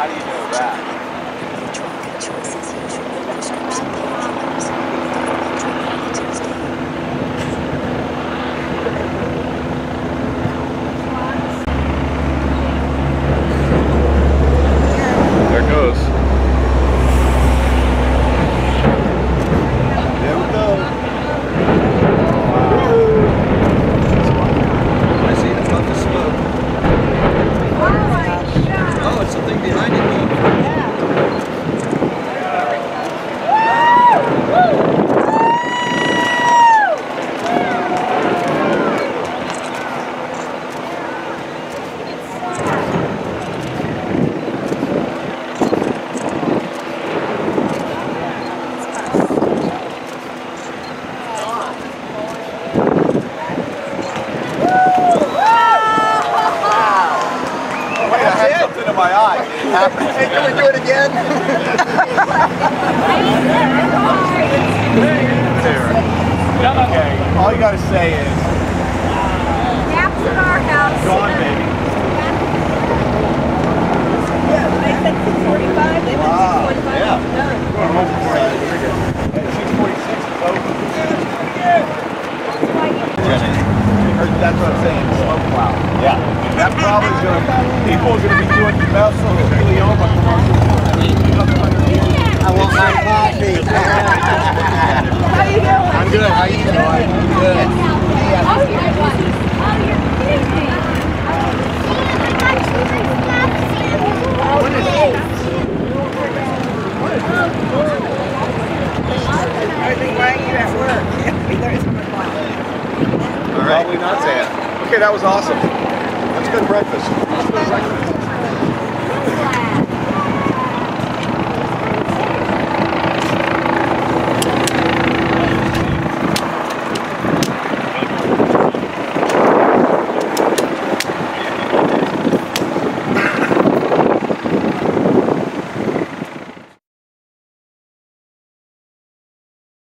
How do you know that? Okay, all you gotta say is, Naps at our house. go on, baby. Yeah, they said six forty-five, they went Wow, six forty-five, yeah. done. At six forty-six, it's over. That's what I'm saying, slow plow. Yeah. That probably is gonna, people are gonna be doing Vessel, Helioma commercials. I want my coffee. How you doing? I'm good, how you doing? Good. Oh, you're, oh, you're kidding me. What is it? I think why are you at work? There's my phone. Probably not Sam. Okay, that was awesome. That's good breakfast. That's good breakfast.